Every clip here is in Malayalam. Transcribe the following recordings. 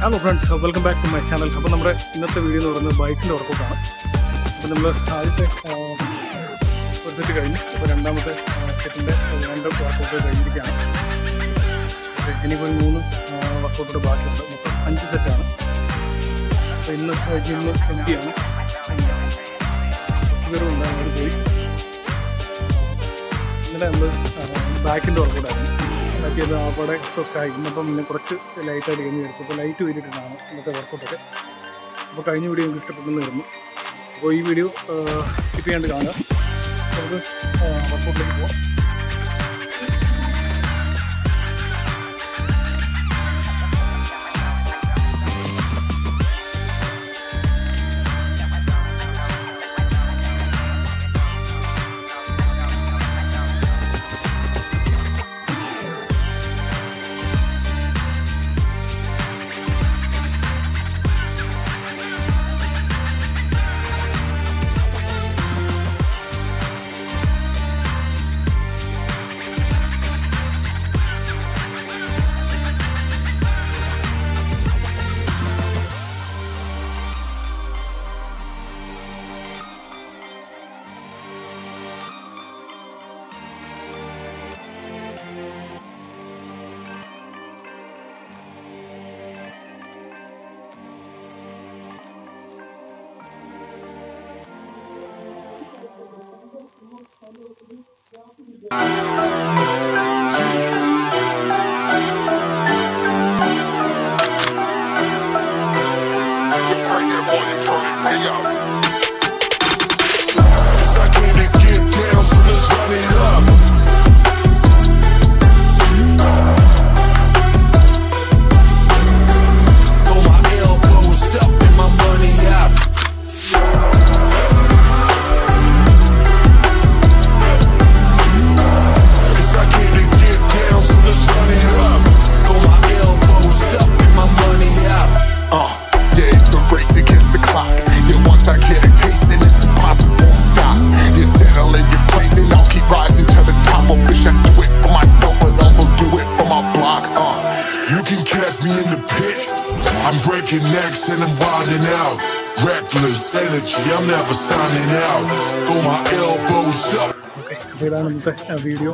Hello friends welcome back to my channel അപ്പോൾ നമ്മുടെ ഇന്നത്തെ വീഡിയോ എന്ന് പറയുന്നത് ബൈക്കിന്റെ വർക്കൗട്ടാണ് അപ്പോൾ നമ്മൾ ആദ്യത്തെ ഒരു കഴിഞ്ഞു അപ്പോൾ രണ്ടാമത്തെ സെറ്റിന്റെ രണ്ട് വർക്കൗട്ട് കഴിഞ്ഞിരിക്കുകയാണ്. ഇനിയിപ്പോൾ മൂന്ന് വർക്കൗട്ടുകൾ ബാക്കിയുണ്ട്. മൊത്തം അഞ്ച് സെറ്റാണ് അപ്പോൾ ഇന്ന് ജിമ്മ് ഹെൽത്തിയാണ് ഇവരും പോയി. ഇന്നലെ നമ്മൾ ബാക്കിന്റെ വർക്കൗട്ടായിരുന്നു ചെയ്ത് അവിടെ എക്സോസ്റ്റ് ആയി അപ്പം പിന്നെ കുറച്ച് ലൈറ്റ് അടിക്കുന്നു. വിചാരിച്ചു അപ്പോൾ ലൈറ്റ് വീട്ടിട്ടാണ് ഇന്നത്തെ വർക്കൗട്ടൊക്കെ അപ്പോൾ കഴിഞ്ഞ വീഡിയോ എനിക്ക് ഇഷ്ടപ്പെട്ടെന്ന് വരുന്നു അപ്പോൾ ഈ വീഡിയോ സ്കിപ്പ് ചെയ്യാണ്ട് കാണുക. നമുക്ക് വർക്കൗട്ടിലേക്ക് പോവാം. Break it for you, turn it way up. Breaking and I'm wilding out. Reckless energy, I'm never signing out. Throw my elbows up. ഇതാണ് ഇന്നത്തെ വീഡിയോ.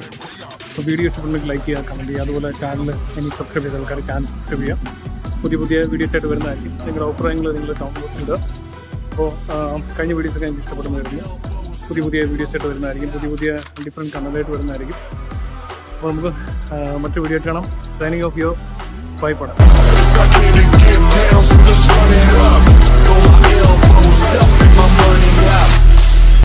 അപ്പോൾ വീഡിയോ ഇഷ്ടപ്പെടുന്നെങ്കിൽ ലൈക്ക് ചെയ്യുക കമന്റ് ചെയ്യുക. അതുപോലെ ചാനൽ ഇനി സബ്സ്ക്രൈബ് ചെയ്ത ആൾക്കാർ ചാനൽ സബ്സ്ക്രൈബ് ചെയ്യുക. പുതിയ പുതിയ വീഡിയോസ് ആയിട്ട് വരുന്നതായിരിക്കും. നിങ്ങളുടെ അഭിപ്രായങ്ങൾ നിങ്ങൾ ഡൗൺലോഡ് ചെയ്യുക അപ്പോൾ കഴിഞ്ഞ വീഡിയോസൊക്കെ എനിക്ക് ഇഷ്ടപ്പെടുന്നതായിരിക്കും. പുതിയ പുതിയ വീഡിയോസ് ആയിട്ട് വരുന്നതായിരിക്കും. പുതിയ പുതിയ ഡിഫറെന്റ് കണ്ടന്റായിട്ട് വരുന്നതായിരിക്കും. അപ്പോൾ നമുക്ക് മറ്റു വീഡിയോ കാണാം. സൈനിങ് ഓഫ് യുവർ ബൈ പടം. My money